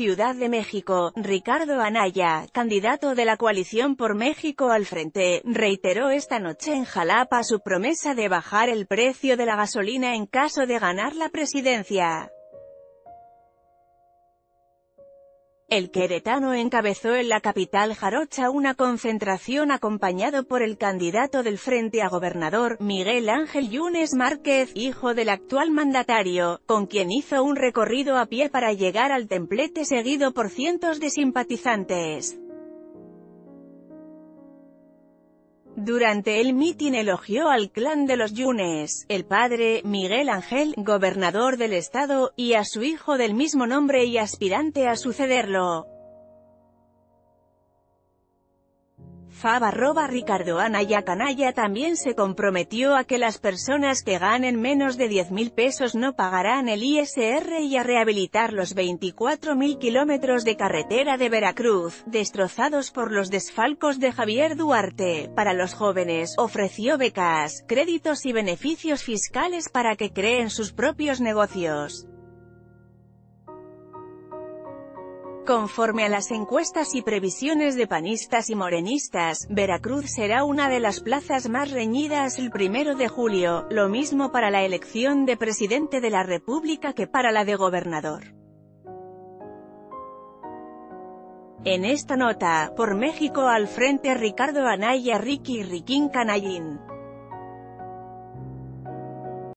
Ciudad de México, Ricardo Anaya, candidato de la coalición por México al frente, reiteró esta noche en Jalapa su promesa de bajar el precio de la gasolina en caso de ganar la presidencia. El queretano encabezó en la capital jarocha una concentración acompañado por el candidato del Frente a Gobernador, Miguel Ángel Yunes Márquez, hijo del actual mandatario, con quien hizo un recorrido a pie para llegar al templete seguido por cientos de simpatizantes. Durante el mitin elogió al clan de los Yunes, el padre, Miguel Ángel, gobernador del estado, y a su hijo del mismo nombre y aspirante a sucederlo. Fab arroba Ricardo Anaya Canalla también se comprometió a que las personas que ganen menos de 10 mil pesos no pagarán el ISR y a rehabilitar los 24.000 kilómetros de carretera de Veracruz, destrozados por los desfalcos de Javier Duarte. Para los jóvenes, ofreció becas, créditos y beneficios fiscales para que creen sus propios negocios. Conforme a las encuestas y previsiones de panistas y morenistas, Veracruz será una de las plazas más reñidas el primero de julio, lo mismo para la elección de presidente de la República que para la de gobernador. En esta nota, por México al frente Ricardo Anaya Ricky Riquín Canallín.